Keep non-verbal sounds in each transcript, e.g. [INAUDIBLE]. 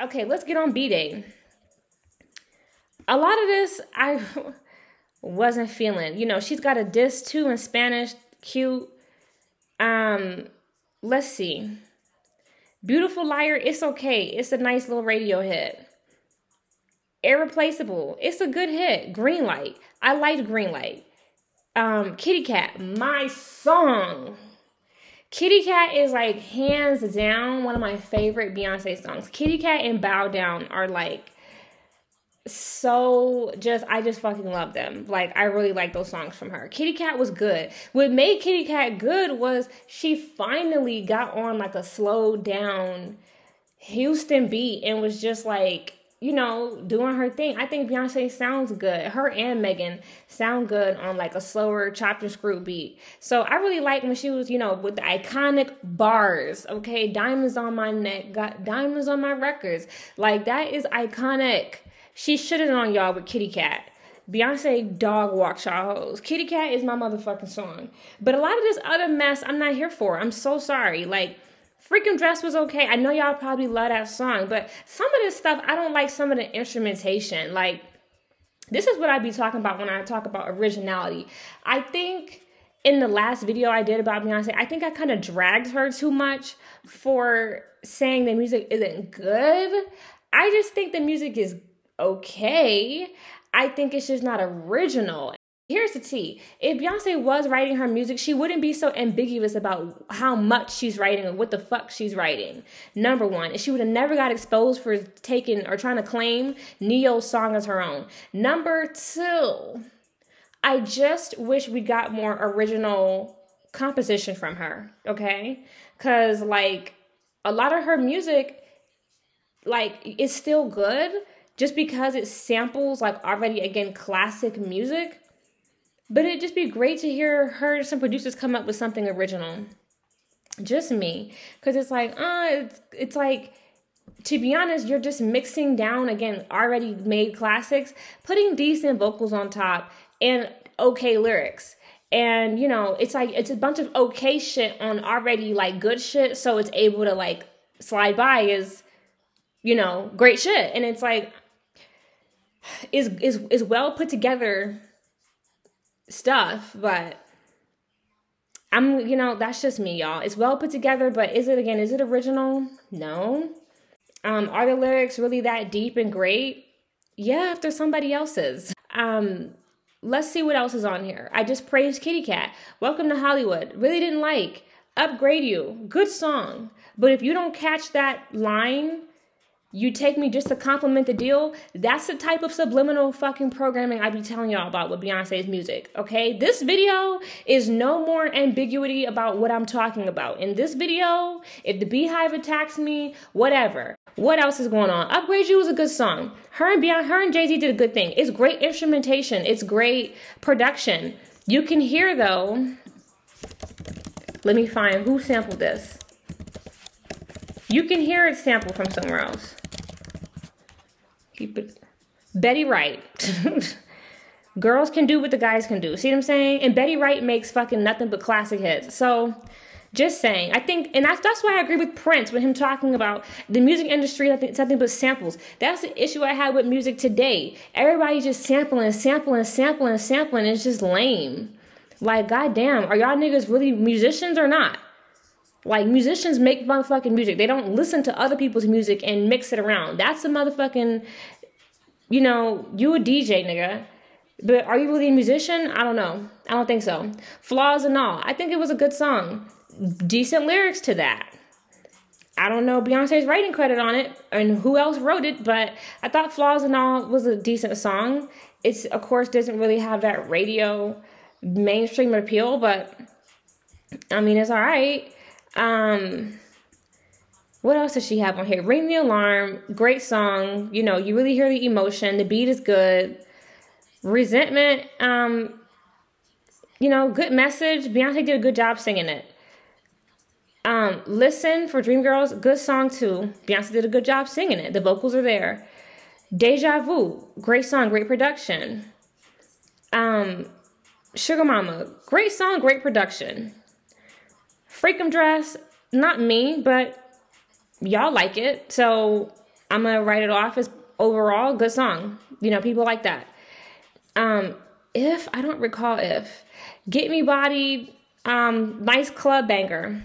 Okay, let's get on B Day. A lot of this I [LAUGHS] wasn't feeling. You know, she's got a disc too in Spanish, cute. Um, let's see. Beautiful Liar, it's okay. It's a nice little radio hit. Irreplaceable, it's a good hit. Green Light, I liked Green Light. Um, Kitty Kat, my song. Kitty Kat is like hands down one of my favorite Beyonce songs. Kitty Kat and Bow Down are like so just I just fucking love them. Like I really like those songs from her. Kitty Kat was good. What made Kitty Kat good was she finally got on like a slow down Houston beat and was just like you know, doing her thing. I think Beyonce sounds good. Her and Megan sound good on like a slower chopped and screwed beat. So I really like when she was, you know, with the iconic bars. Okay, diamonds on my neck, got diamonds on my records. Like that is iconic. She should have on y'all with Kitty Kat. Beyonce dog walk y'all hoes. Kitty Kat is my motherfucking song. But a lot of this other mess I'm not here for. I'm so sorry. Like Freakum Dress was okay. I know y'all probably love that song, but some of this stuff, I don't like some of the instrumentation. Like, this is what I'd be talking about when I talk about originality. I think in the last video I did about Beyonce, I think I kind of dragged her too much for saying the music isn't good. I just think the music is okay. I think it's just not original. Here's the tea. If Beyonce was writing her music, she wouldn't be so ambiguous about how much she's writing or what the fuck she's writing. Number one, she would have never got exposed for taking or trying to claim Ne-Yo's song as her own. Number two, I just wish we got more original composition from her, okay? Because, like, a lot of her music, like, is still good just because it samples, like, already, again, classic music but it'd just be great to hear her some producers come up with something original. Just me. Cause it's like, uh, it's it's like to be honest, you're just mixing down again already made classics, putting decent vocals on top and okay lyrics. And you know, it's like it's a bunch of okay shit on already like good shit, so it's able to like slide by is you know, great shit. And it's like is is is well put together stuff, but I'm, you know, that's just me, y'all. It's well put together, but is it again, is it original? No. Um, are the lyrics really that deep and great? Yeah, if they're somebody else's. Um, let's see what else is on here. I just praised Kitty Kat. Welcome to Hollywood. Really didn't like. Upgrade U. Good song. But if you don't catch that line, you take me just to compliment the deal. That's the type of subliminal fucking programming I'd be telling y'all about with Beyonce's music. Okay, this video is no more ambiguity about what I'm talking about. In this video, if the BeyHive attacks me, whatever. What else is going on? Upgrade U was a good song. Her and Beyonce, her and Jay Z did a good thing. It's great instrumentation. It's great production. You can hear though. Let me find who sampled this. You can hear it sampled from somewhere else. Betty Wright. [LAUGHS] Girls can do what the guys can do. See what I'm saying? And Betty Wright makes fucking nothing but classic hits. So just saying. I think, and that's that's why I agree with Prince with him talking about the music industry. I think something but samples. That's the issue I have with music today. Everybody's just sampling, sampling, sampling, sampling. It's just lame. Like, goddamn, are y'all niggas really musicians or not? Like musicians make motherfucking music. They don't listen to other people's music and mix it around. That's a motherfucking, you know, you a DJ, nigga. But are you really a musician? I don't know. I don't think so. Flaws and all. I think it was a good song. Decent lyrics to that. I don't know Beyonce's writing credit on it and who else wrote it, but I thought Flaws and All was a decent song. It's, of course, doesn't really have that radio mainstream appeal, but I mean, it's all right. Um, what else does she have on here? Ring the Alarm, great song. You know, you really hear the emotion. The beat is good. Resentment, um, you know, good message. Beyonce did a good job singing it. Um, Listen for Dreamgirls, good song too. Beyonce did a good job singing it. The vocals are there. Deja Vu, great song, great production. Um, Sugar Mama, great song, great production. Freakum Dress, not me, but y'all like it. So I'm gonna write it off as overall good song. You know, people like that. Um, if I don't recall if Get Me Bodied, um, nice club banger.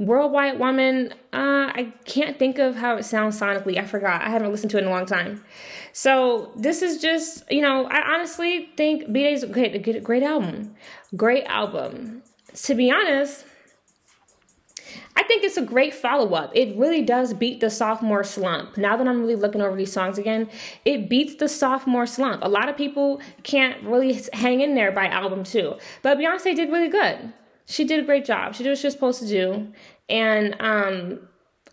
Worldwide Woman, uh, I can't think of how it sounds sonically. I forgot. I haven't listened to it in a long time. So this is just, you know, I honestly think B Day's a great, great album. Great album. To be honest, I think it's a great follow up. It really does beat the sophomore slump. Now that I'm really looking over these songs again, it beats the sophomore slump. A lot of people can't really hang in there by album two, but Beyonce did really good. She did a great job. She did what she was supposed to do, and um,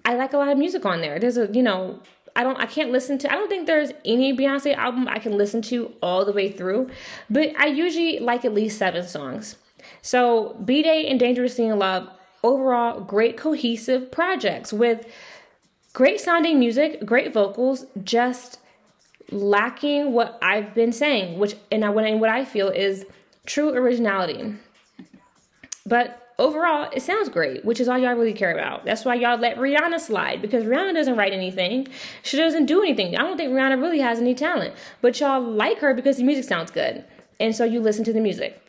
I like a lot of music on there. There's a you know I don't I can't listen to I don't think there's any Beyonce album I can listen to all the way through, but I usually like at least seven songs. So B Day and Dangerously in Love overall great cohesive projects with great sounding music, great vocals, just lacking what I've been saying, which and I what I feel is true originality. But overall, it sounds great, which is all y'all really care about. That's why y'all let Rihanna slide because Rihanna doesn't write anything. She doesn't do anything. I don't think Rihanna really has any talent, but y'all like her because the music sounds good. And so you listen to the music.